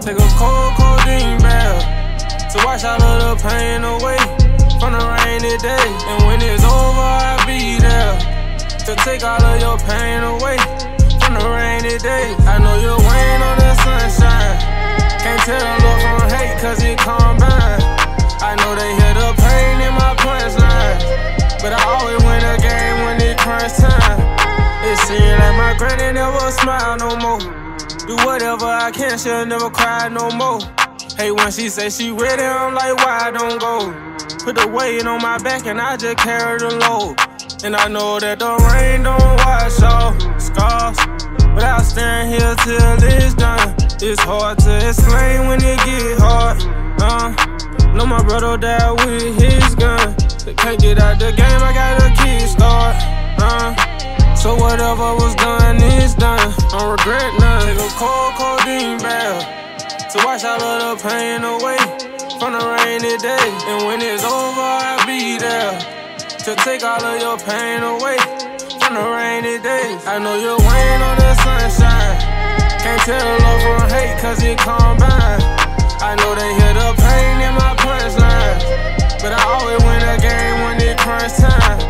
Take a cold cold codeine bath to wash all of the pain away from the rainy day. And when it's over, I'll be there to take all of your pain away from the rainy day. I know you're waiting on the sunshine. Can't tell love from hate cause it combine. I know they hear the pain in my punchline. But I always win a game when it crunch time. It seems like my granny never smile no more. Do whatever I can, she'll never cry no more. Hey, when she say she ready, I'm like, why I don't go? Put the weight on my back and I just carry the load. And I know that the rain don't wash off scars. But I'll stand here till it's done. It's hard to explain when it get hard. Uh, know my brother died with his gun. They can't get out the game, I got a key start. Uh, so whatever was done is done. Don't regret none cold cold codeine barrel to wash all of the pain away from the rainy day. And when it's over, I'll be there to take all of your pain away from the rainy days. I know you're waiting on the sunshine. Can't tell love from hate, cause it combined. I know they hear the pain in my punchline. But I always win a game when it crunch time.